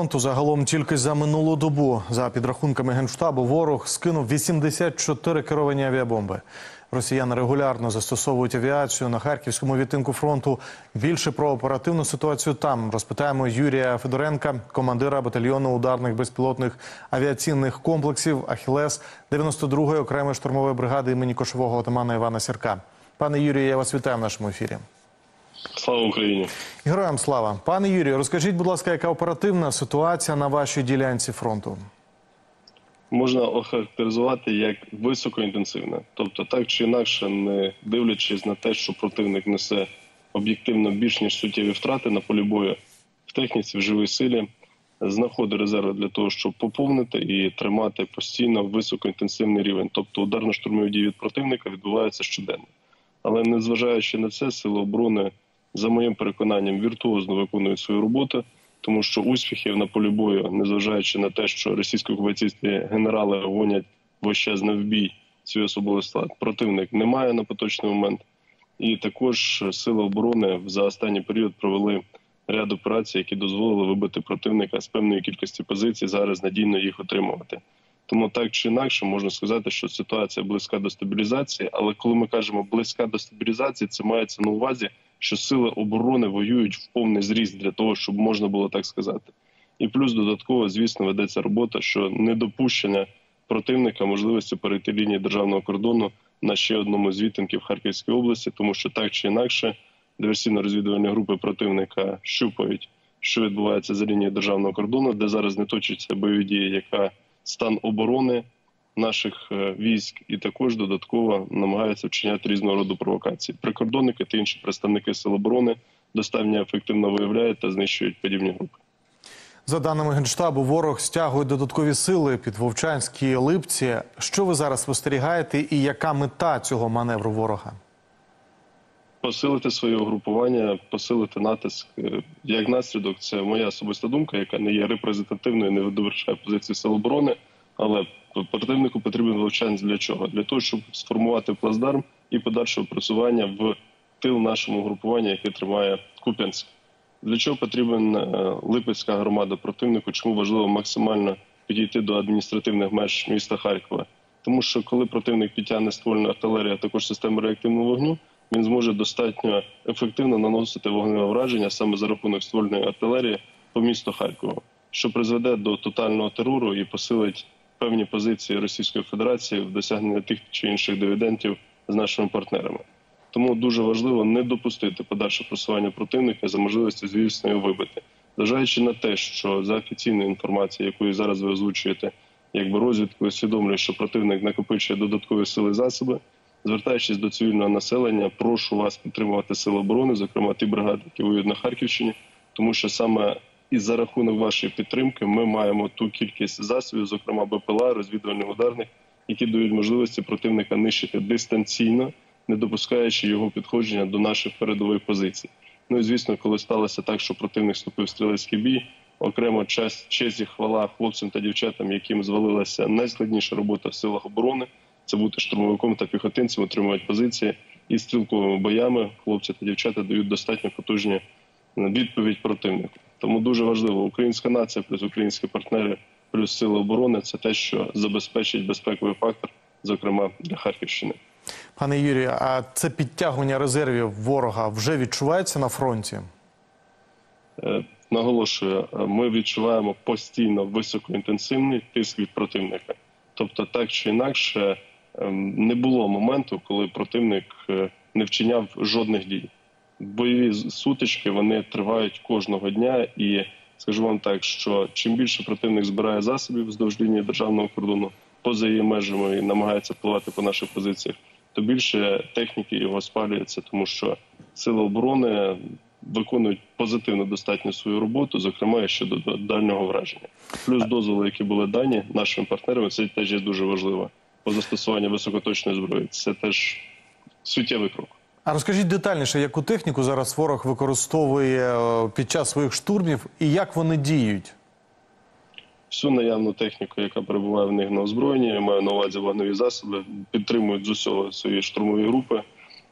Фронту загалом тільки за минулу добу, за підрахунками генштабу, ворог скинув 84 керовані авіабомби. Росіяни регулярно застосовують авіацію на харківському відтинку фронту. Більше про оперативну ситуацію там розпитаємо Юрія Федоренка, командира батальйону ударних безпілотних авіаційних комплексів Ахілес 92-ї окремої штурмової бригади імені кошового отамана Івана Сірка. Пане Юрію, я вас вітаю в нашому ефірі. Слава Україні! Героям слава, пане Юрію, розкажіть, будь ласка, яка оперативна ситуація на вашій ділянці фронту? Можна охарактеризувати як високоінтенсивне, тобто так чи інакше, не дивлячись на те, що противник несе об'єктивно більш ніж суттєві втрати на полі бою в техніці, в живій силі, знаходить резерви для того, щоб поповнити і тримати постійно високоінтенсивний рівень. Тобто ударно-штурмові дії від противника відбуваються щоденно. Але незважаючи на це, сили оборони, за моїм переконанням, віртуозно виконують свою роботу, тому що успіхів на полі бою, незважаючи на те, що російсько-окупаційські генерали гонять вощезне в бій свій особовий склад, противник не має на поточний момент. І також сили оборони за останній період провели ряд операцій, які дозволили вибити противника з певної кількості позицій, зараз надійно їх отримувати. Тому так чи інакше можна сказати, що ситуація близька до стабілізації. Але коли ми кажемо близька до стабілізації, це мається на увазі, що сили оборони воюють в повний зріст для того, щоб можна було так сказати. І плюс додатково, звісно, ведеться робота, що недопущення противника можливості перейти лінії державного кордону на ще одному з відтинків Харківської області, тому що так чи інакше диверсійно-розвідувальні групи противника щупають, що відбувається за лінією державного кордону, де зараз не точаться бойові дії, яка стан оборони наших військ, і також додатково намагаються вчиняти різного роду провокації. Прикордонники та інші представники сил оборони достатньо ефективно виявляють та знищують подібні групи. За даними генштабу, ворог стягує додаткові сили під Вовчанські липці. Що ви зараз спостерігаєте, і яка мета цього маневру ворога? Посилити своє угрупування, посилити натиск як наслідок. Це моя особиста думка, яка не є репрезентативною, не видовершає позиції сил оборони. Але противнику потрібен вовчанець для чого? Для того, щоб сформувати плацдарм і подальшого просування в тил нашому угрупуванню, яке тримає Куп'янськ. Для чого потрібен Липецька громада противнику? Чому важливо максимально підійти до адміністративних меж міста Харкова? Тому що коли противник підтягне ствольну артилерію, а також систему реактивного вогню, він зможе достатньо ефективно наносити вогневе враження саме за рахунок ствольної артилерії по місту Харкова, що призведе до тотального терору і посилить певні позиції Російської Федерації в досягненні тих чи інших дивідендів з нашими партнерами. Тому дуже важливо не допустити подальше просування противника за можливості, звісно, вибити, зважаючи на те, що за офіційною інформацією, яку зараз ви озвучуєте, якби розвідку усвідомлює, що противник накопичує додаткові сили засоби. Звертаючись до цивільного населення, прошу вас підтримувати сили оборони, зокрема ті бригади, які воюють на Харківщині, тому що саме і за рахунок вашої підтримки ми маємо ту кількість засобів, зокрема БПЛА, розвідувальних ударних, які дають можливості противника нищити дистанційно, не допускаючи його підходження до наших передових позицій. Ну і звісно, коли сталося так, що противник вступив в стрілецький бій, окремо честь, честь і хвала хлопцям та дівчатам, яким звалилася найскладніша робота в силах оборони. Це бути штурмовиком та піхотинцем, отримувати позиції і стрілковими боями. Хлопці та дівчата дають достатньо потужні відповідь противнику. Тому дуже важливо українська нація, плюс українські партнери, плюс сили оборони це те, що забезпечить безпековий фактор, зокрема для Харківщини. Пане Юрію, а це підтягування резервів ворога вже відчувається на фронті? Е, наголошую, ми відчуваємо постійно високоінтенсивний тиск від противника. Тобто, так чи інакше, не було моменту, коли противник не вчиняв жодних дій. Бойові сутички вони тривають кожного дня, і скажу вам так, що чим більше противник збирає засобів вздовж лінії державного кордону поза її межами і намагається впливати по наших позиціях, то більше техніки його спалюється, тому що сили оборони виконують позитивно достатньо свою роботу, зокрема щодо дальнього враження. Плюс дозволи, які були дані нашими партнерами, це теж є дуже важливо. По застосуванню високоточної зброї це теж суттєвий крок. А розкажіть детальніше, яку техніку зараз ворог використовує під час своїх штурмів і як вони діють? Всю наявну техніку, яка перебуває в них на озброєнні, маю на увазі вогневі засоби, підтримують з усього свої штурмові групи.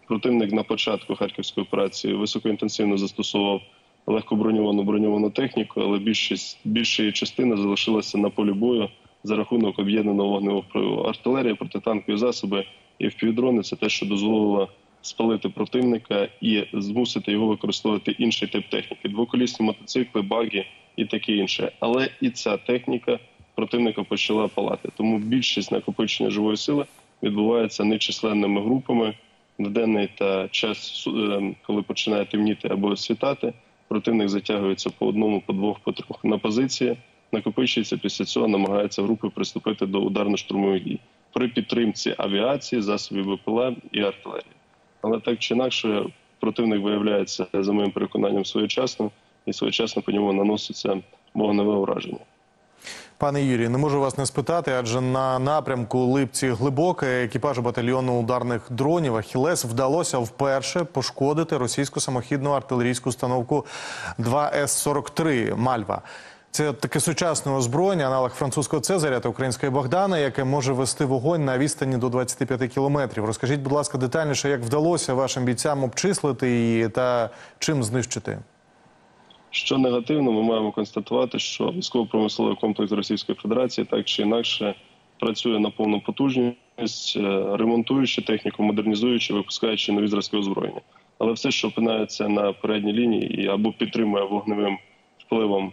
Противник на початку харківської операції високоінтенсивно застосовував легкоброньовану броньовану техніку, але більшість більша її частина залишилася на полі бою за рахунок об'єднаного вогневого впливу. Артилерія, протитанкові засоби і впівдрони це те, що дозволило спалити противника і змусити його використовувати інший тип техніки: двоколісні мотоцикли, баги і таке інше. Але і ця техніка противника почала палати. Тому більшість накопичення живої сили відбувається нечисленними групами в денний та час, е, коли починає темніти або світати. Противник затягується по одному, по двох, по трьох на позиції, накопичується після цього, намагається групи приступити до ударно-штурмових дій при підтримці авіації, засобів БПЛА і артилерії. Але так чи інакше, противник виявляється за моїм переконанням своєчасно і своєчасно по ньому наноситься вогневе ураження. Пане Юрію, не можу вас не спитати, адже на напрямку Липці Глибоке екіпажу батальйону ударних дронів Ахілес вдалося вперше пошкодити російську самохідну артилерійську установку 2С-43 Мальва. Це таке сучасне озброєння, аналог французького Цезаря та української Богдана, яке може вести вогонь на відстані до 25 кілометрів. Розкажіть, будь ласка, детальніше, як вдалося вашим бійцям обчислити її та чим знищити? Що негативно, ми маємо констатувати, що військово-промисловий комплекс Російської Федерації так чи інакше працює на повну потужність, е, ремонтуючи техніку, модернізуючи, випускаючи нові зразки озброєння. Але все, що опинається на передній лінії або підтримує вогневим впливом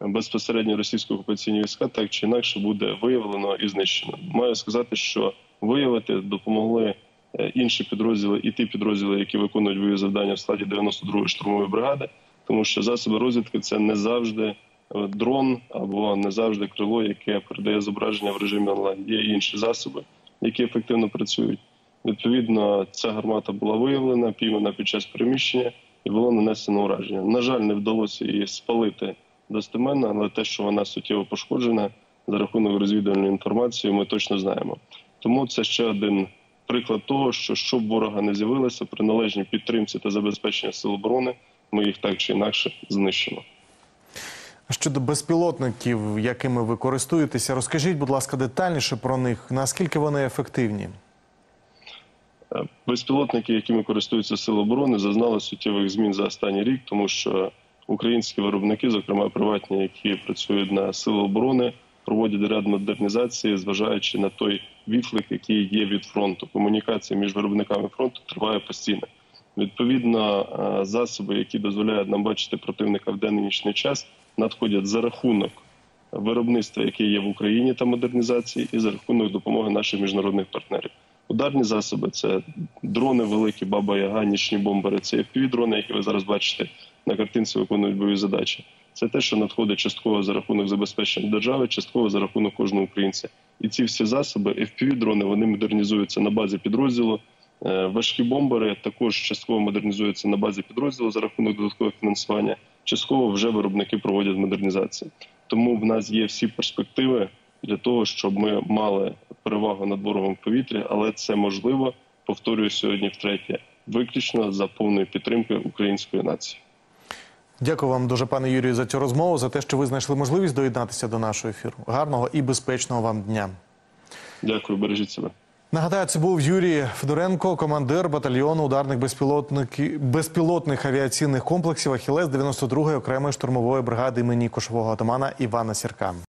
безпосередньо російські окупаційні війська, так чи інакше буде виявлено і знищено. Маю сказати, що виявити допомогли е, інші підрозділи і ті підрозділи, які виконують бойові завдання в складі 92-ї штурмової бригади тому що засоби розвідки це не завжди е, дрон або не завжди крило, яке передає зображення в режимі онлайн. Є інші засоби, які ефективно працюють. Відповідно, ця гармата була виявлена, піймана під час переміщення і було нанесено ураження. На жаль, не вдалося її спалити достеменно, але те, що вона суттєво пошкоджена за рахунок розвідувальної інформації, ми точно знаємо. Тому це ще один приклад того, що щоб ворога не з'явилося при належній підтримці та забезпеченні сил оборони ми їх так чи інакше знищимо. Щодо безпілотників, якими ви користуєтеся, розкажіть, будь ласка, детальніше про них. Наскільки вони ефективні? Е, Безпілотники, якими користуються сили оборони, зазнали суттєвих змін за останній рік, тому що українські виробники, зокрема приватні, які працюють на сили оборони, проводять ряд модернізації, зважаючи на той відклик, який є від фронту. Комунікація між виробниками фронту триває постійно. Відповідно, е, засоби, які дозволяють нам бачити противника в денний час, надходять за рахунок виробництва, яке є в Україні та модернізації, і за рахунок допомоги наших міжнародних партнерів. Ударні засоби це дрони великі, баба яга, нічні бомбери. Це fpv дрони, які ви зараз бачите на картинці, виконують бойові задачі. Це те, що надходить частково за рахунок забезпечення держави, частково за рахунок кожного українця. І ці всі засоби, fpv дрони вони модернізуються на базі підрозділу. Е, Важкі бомбери також частково модернізуються на базі підрозділу за рахунок додаткового фінансування. Частково вже виробники проводять модернізацію. Тому в нас є всі перспективи для того, щоб ми мали перевагу над ворогом в повітрі, але це можливо, повторюю сьогодні втретє, виключно за повної підтримки української нації. Дякую вам дуже, пане Юрію, за цю розмову, за те, що ви знайшли можливість доєднатися до нашого ефіру. Гарного і безпечного вам дня. Дякую, бережіть себе. Нагадаю, це був Юрій Федоренко, командир батальйону ударних безпілотних, безпілотних авіаційних комплексів Ахілес 92-ї окремої штурмової бригади імені кошового атамана Івана Сірка.